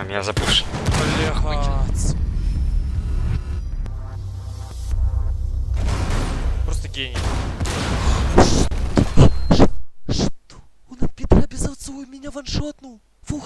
А меня запушили. Блядь. Просто гений. Что? Он от Петра Безовцова меня ваншотнул. Фух,